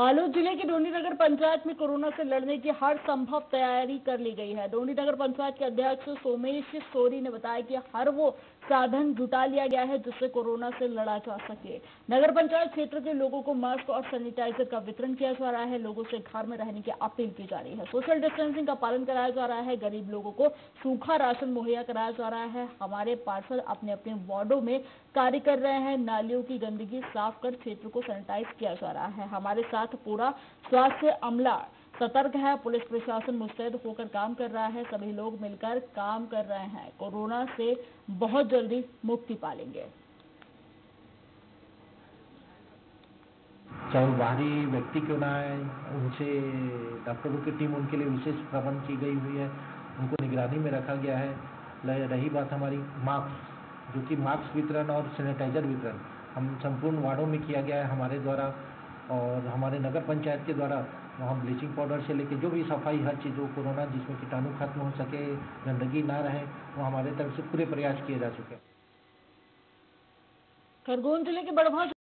बालोद ज़िले के डोनी नगर पंचायत में कोरोना से लड़ने की हर संभव तैयारी कर ली गई है। डोनी नगर पंचायत के अध्यक्ष सोमेश सोरी ने बताया कि हर वो साधन जुटा लिया गया है जिससे कोरोना से लड़ा जा सके। नगर पंचायत क्षेत्र के लोगों को मास्क और सैनिटाइजर का वितरण किया जा रहा है। लोगों से घर में रहने की अपील की जा रही है। सोशल डिस्टेंसिंग का पालन कराया जा रहा है। गरीब लोगों को सूखा राशन मुहैया कराया जा रहा है। हमारे पार्षद अपने अपने वार्डो में कार्य कर रहे हैं। नालियों की गंदगी साफ़ कर क्षेत्र को सैनिटाइज किया जा रहा है। हमारे साथ पूरा स्वास्थ्य अमला। सतर्क है, पुलिस प्रशासन मुस्तैद होकर काम कर रहा है। सभी लोग मिलकर काम कर रहे हैं। कोरोना से बहुत जल्दी मुक्ति पालेंगे। चाहे बाहरी व्यक्ति क्यों ना आए, उनसे, डॉक्टरों की टीम उनके लिए विशेष प्रबंध की गई हुई है। उनको निगरानी में रखा गया है। रही बात हमारी मास्क, जो कि मास्क वितरण और सैनिटाइजर वितरण, हम संपूर्ण वार्डों में किया गया है। हमारे द्वारा और हमारे नगर पंचायत के द्वारा वहाँ ब्लीचिंग पाउडर से लेकर जो भी सफ़ाई, हर चीज़ जो कोरोना जिसमें कीटाणु खत्म हो सके, गंदगी ना रहे, वो हमारे तरफ़ से पूरे प्रयास किए जा चुके हैं। खरगोन ज़िले के बड़भा